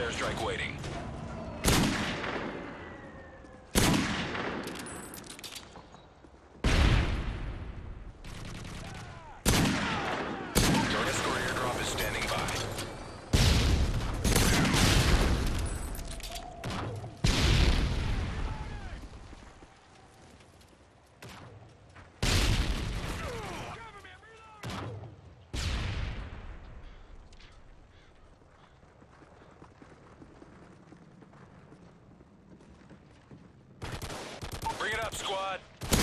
airstrike waiting. up, squad.